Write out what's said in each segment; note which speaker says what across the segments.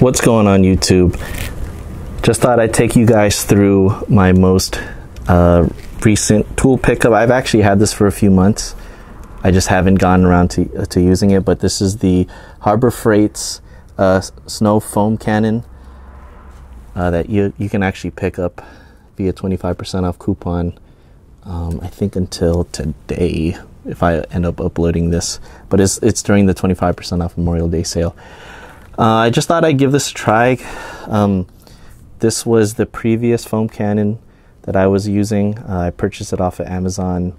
Speaker 1: What's going on YouTube? Just thought I'd take you guys through my most uh, recent tool pickup. I've actually had this for a few months. I just haven't gotten around to, uh, to using it, but this is the Harbor Freight's uh, snow foam cannon uh, that you, you can actually pick up via 25% off coupon. Um, I think until today, if I end up uploading this, but it's, it's during the 25% off Memorial Day sale. Uh, I just thought I'd give this a try. Um, this was the previous foam cannon that I was using. Uh, I purchased it off of Amazon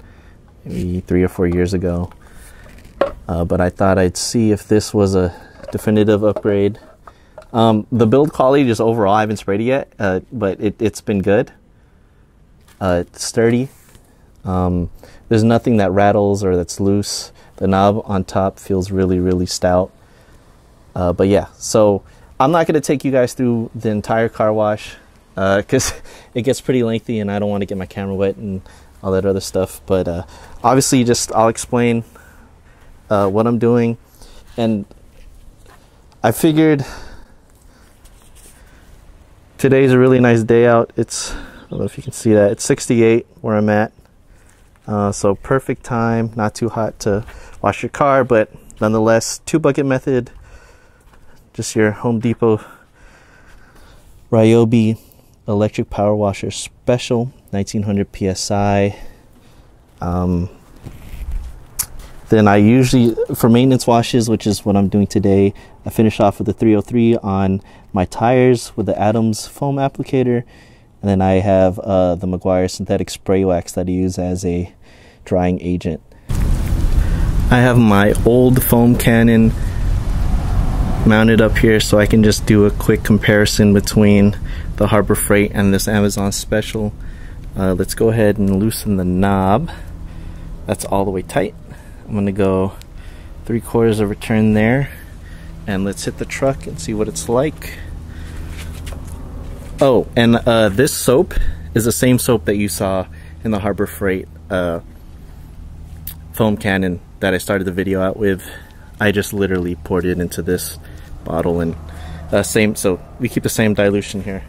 Speaker 1: maybe three or four years ago. Uh, but I thought I'd see if this was a definitive upgrade. Um, the build quality just overall, I haven't sprayed it yet, uh, but it, has been good. Uh, it's sturdy. Um, there's nothing that rattles or that's loose. The knob on top feels really, really stout. Uh, but yeah, so I'm not going to take you guys through the entire car wash because uh, it gets pretty lengthy and I don't want to get my camera wet and all that other stuff. But uh, obviously, just I'll explain uh, what I'm doing. And I figured today's a really nice day out. It's, I don't know if you can see that, it's 68 where I'm at. Uh, so perfect time, not too hot to wash your car, but nonetheless, two bucket method just your Home Depot Ryobi electric power washer special 1900 psi um, then I usually for maintenance washes which is what I'm doing today I finish off with the 303 on my tires with the Adams foam applicator. And then I have uh, the Meguiar synthetic spray wax that I use as a drying agent. I have my old foam cannon mounted up here so I can just do a quick comparison between the Harbor Freight and this Amazon special. Uh, let's go ahead and loosen the knob. That's all the way tight. I'm gonna go three quarters of a turn there and let's hit the truck and see what it's like. Oh, and uh, this soap is the same soap that you saw in the Harbor Freight uh, foam cannon that I started the video out with. I just literally poured it into this bottle and uh, same so we keep the same dilution here.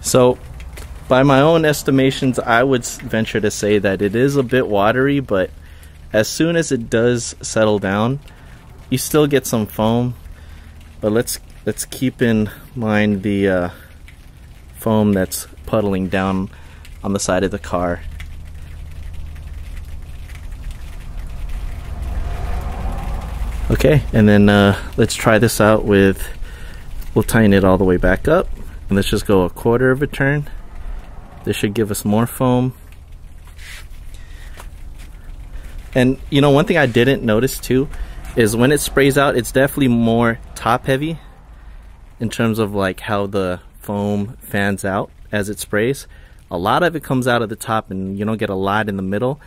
Speaker 1: So, by my own estimations, I would venture to say that it is a bit watery, but as soon as it does settle down, you still get some foam, but let's let's keep in mind the uh, foam that's puddling down on the side of the car. Okay, and then uh, let's try this out with, we'll tighten it all the way back up. And let's just go a quarter of a turn. This should give us more foam. And you know, one thing I didn't notice too is when it sprays out, it's definitely more top heavy in terms of like how the foam fans out as it sprays. A lot of it comes out of the top and you don't get a lot in the middle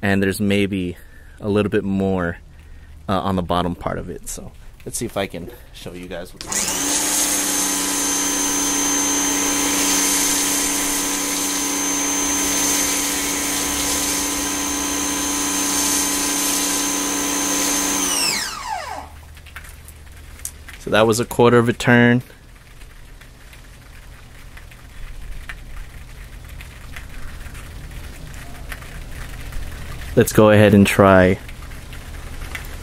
Speaker 1: and there's maybe a little bit more uh, on the bottom part of it. So let's see if I can show you guys what's That was a quarter of a turn. Let's go ahead and try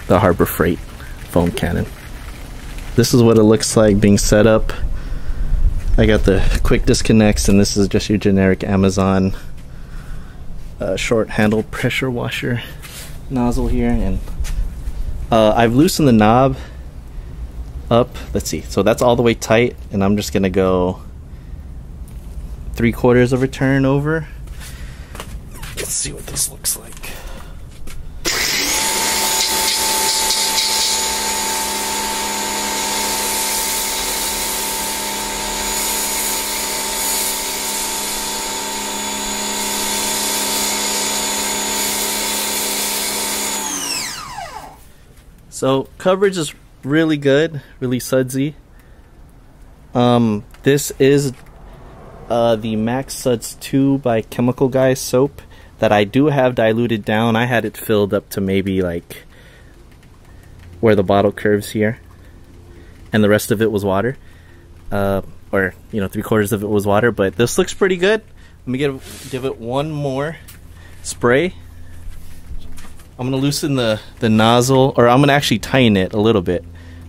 Speaker 1: the Harbor Freight foam cannon. This is what it looks like being set up. I got the quick disconnects and this is just your generic Amazon uh, short handle pressure washer nozzle here and uh, I've loosened the knob up. Let's see. So that's all the way tight, and I'm just gonna go three quarters of a turn over. Let's see what this looks like. So coverage is really good, really sudsy. Um, this is uh, the Max Suds 2 by Chemical Guys soap that I do have diluted down. I had it filled up to maybe like where the bottle curves here, and the rest of it was water, uh, or you know three quarters of it was water. But this looks pretty good. Let me give give it one more spray. I'm gonna loosen the the nozzle, or I'm gonna actually tighten it a little bit.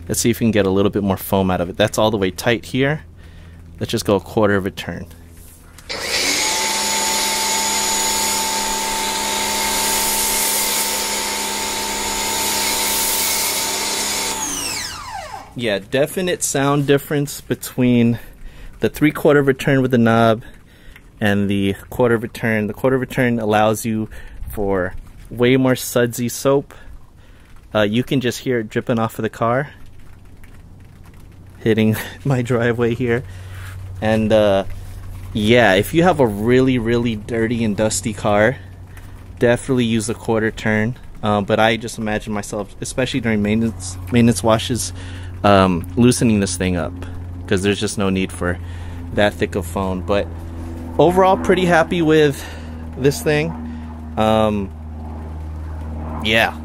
Speaker 1: Let's see if we can get a little bit more foam out of it. That's all the way tight here. Let's just go a quarter of a turn. Yeah, definite sound difference between the three quarter of a turn with the knob and the quarter of a turn. The quarter of a turn allows you for way more sudsy soap. Uh, you can just hear it dripping off of the car, hitting my driveway here. And uh, yeah, if you have a really, really dirty and dusty car, definitely use a quarter turn. Um, but I just imagine myself, especially during maintenance maintenance washes, um, loosening this thing up because there's just no need for that thick of foam. But overall, pretty happy with this thing. Um, yeah.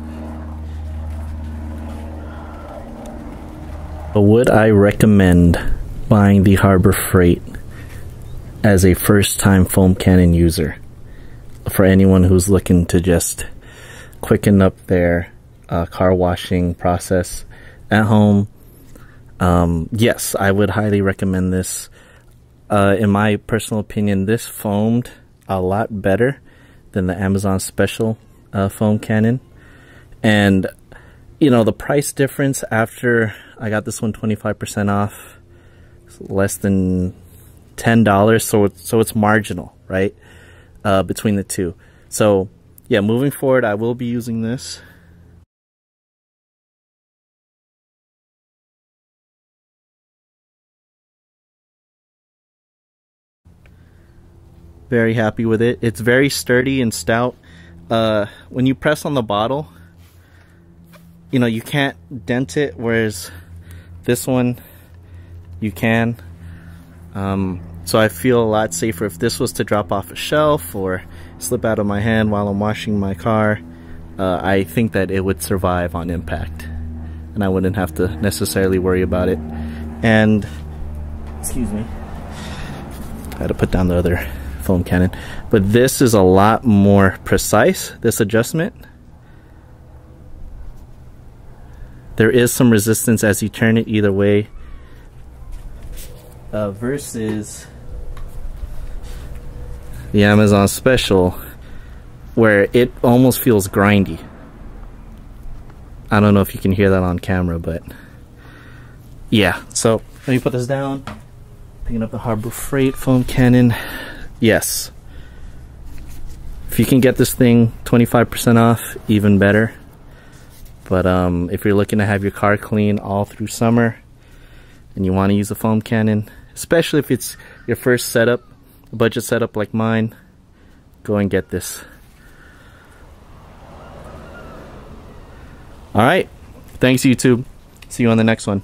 Speaker 1: But would I recommend buying the Harbor Freight as a first time foam cannon user? For anyone who's looking to just quicken up their uh, car washing process at home, um, yes, I would highly recommend this. Uh, in my personal opinion, this foamed a lot better than the Amazon Special uh, foam cannon. And, you know, the price difference after I got this one 25% off, less than $10. So it's, so it's marginal, right? Uh, between the two. So, yeah, moving forward, I will be using this. Very happy with it. It's very sturdy and stout. Uh, when you press on the bottle, you know, you can't dent it, whereas this one, you can. Um, so I feel a lot safer if this was to drop off a shelf or slip out of my hand while I'm washing my car. Uh, I think that it would survive on impact and I wouldn't have to necessarily worry about it. And, excuse me, I had to put down the other foam cannon. But this is a lot more precise, this adjustment. There is some resistance as you turn it either way. Uh, versus the Amazon Special where it almost feels grindy. I don't know if you can hear that on camera, but yeah. So let me put this down. Picking up the Harbor Freight foam cannon yes. If you can get this thing 25% off, even better. But um, if you're looking to have your car clean all through summer and you want to use a foam cannon, especially if it's your first setup, a budget setup like mine, go and get this. All right. Thanks, YouTube. See you on the next one.